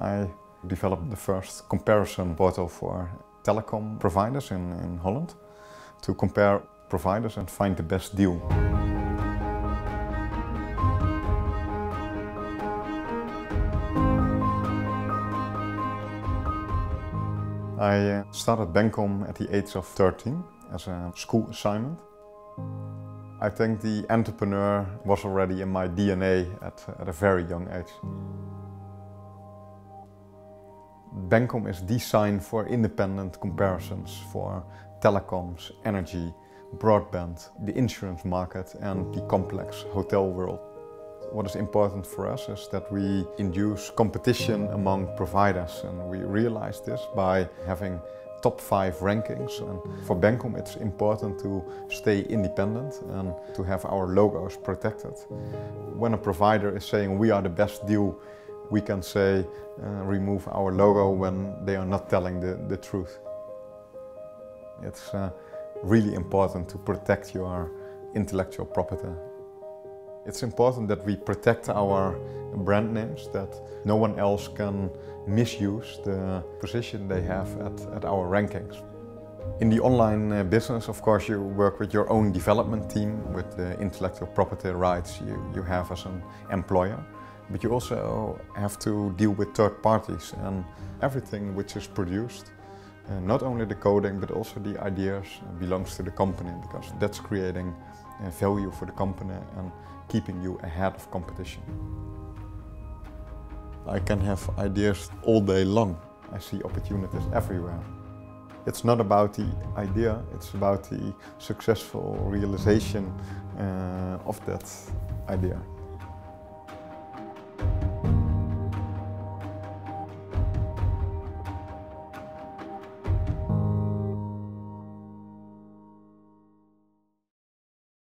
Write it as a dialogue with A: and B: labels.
A: I developed the first comparison portal for telecom providers in, in Holland to compare providers and find the best deal. I uh, started Bencom at the age of 13 as a school assignment. I think the entrepreneur was already in my DNA at, at a very young age. Bencom is designed for independent comparisons for telecoms, energy, broadband, the insurance market and the complex hotel world. What is important for us is that we induce competition among providers and we realize this by having top five rankings and for Bencom it's important to stay independent and to have our logos protected. When a provider is saying we are the best deal we can say uh, remove our logo when they are not telling the, the truth. It's uh, really important to protect your intellectual property. It's important that we protect our brand names, that no one else can misuse the position they have at, at our rankings. In the online uh, business, of course, you work with your own development team, with the intellectual property rights you, you have as an employer. But you also have to deal with third parties and everything which is produced, uh, not only the coding but also the ideas uh, belongs to the company because that's creating uh, value for the company and keeping you ahead of competition. I can have ideas all day long. I see opportunities everywhere. It's not about the idea, it's about the successful realization uh, of that idea.